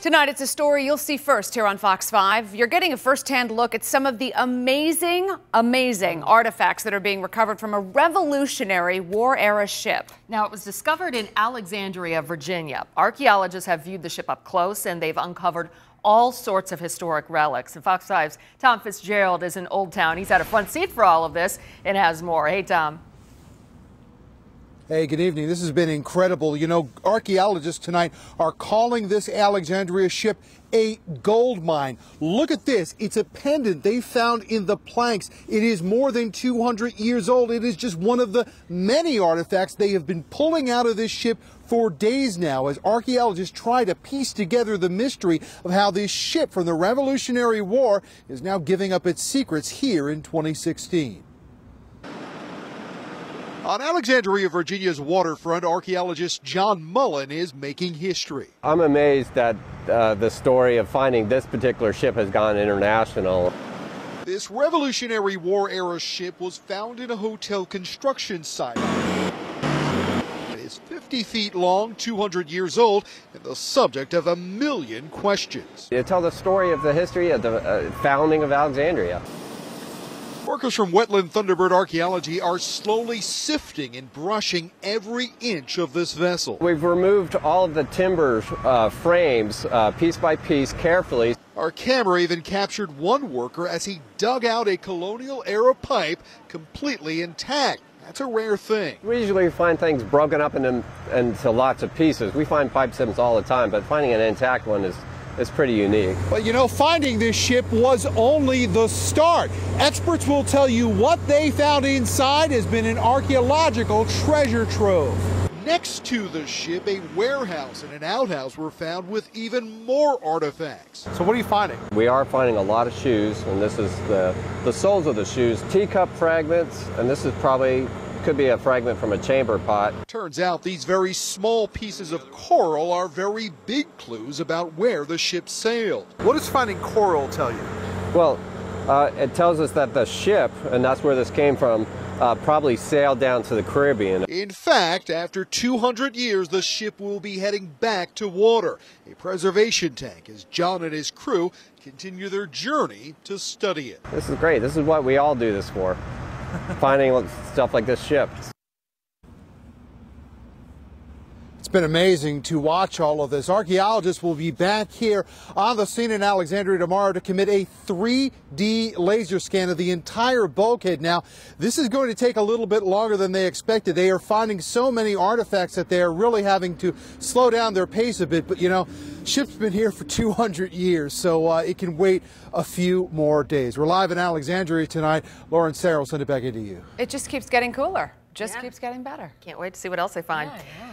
Tonight, it's a story you'll see first here on Fox 5. You're getting a first-hand look at some of the amazing, amazing artifacts that are being recovered from a Revolutionary War-era ship. Now, it was discovered in Alexandria, Virginia. Archaeologists have viewed the ship up close, and they've uncovered all sorts of historic relics. And Fox 5's Tom Fitzgerald is in Old Town. He's had a front seat for all of this and has more. Hey, Tom. Hey, good evening. This has been incredible. You know, archaeologists tonight are calling this Alexandria ship a gold mine. Look at this. It's a pendant they found in the planks. It is more than 200 years old. It is just one of the many artifacts they have been pulling out of this ship for days now as archaeologists try to piece together the mystery of how this ship from the Revolutionary War is now giving up its secrets here in 2016. On Alexandria, Virginia's waterfront, archaeologist John Mullen is making history. I'm amazed that uh, the story of finding this particular ship has gone international. This Revolutionary War era ship was found in a hotel construction site. It is 50 feet long, 200 years old, and the subject of a million questions. It tells the story of the history of the uh, founding of Alexandria. Workers from Wetland Thunderbird Archaeology are slowly sifting and brushing every inch of this vessel. We've removed all of the timber uh, frames uh, piece by piece carefully. Our camera even captured one worker as he dug out a colonial era pipe completely intact. That's a rare thing. We usually find things broken up into, into lots of pieces. We find pipe stems all the time, but finding an intact one is it's pretty unique. But you know, finding this ship was only the start. Experts will tell you what they found inside has been an archaeological treasure trove. Next to the ship, a warehouse and an outhouse were found with even more artifacts. So what are you finding? We are finding a lot of shoes, and this is the, the soles of the shoes, teacup fragments, and this is probably could be a fragment from a chamber pot. Turns out these very small pieces of coral are very big clues about where the ship sailed. What does finding coral tell you? Well, uh, it tells us that the ship, and that's where this came from, uh, probably sailed down to the Caribbean. In fact, after 200 years, the ship will be heading back to water, a preservation tank, as John and his crew continue their journey to study it. This is great. This is what we all do this for finding stuff like this ship. It's been amazing to watch all of this. Archaeologists will be back here on the scene in Alexandria tomorrow to commit a 3D laser scan of the entire bulkhead. Now, this is going to take a little bit longer than they expected. They are finding so many artifacts that they are really having to slow down their pace a bit. But, you know, ship's been here for 200 years, so uh, it can wait a few more days. We're live in Alexandria tonight. Lauren Sarah will send it back into you. It just keeps getting cooler. Just yeah. keeps getting better. Can't wait to see what else they find. Yeah, yeah.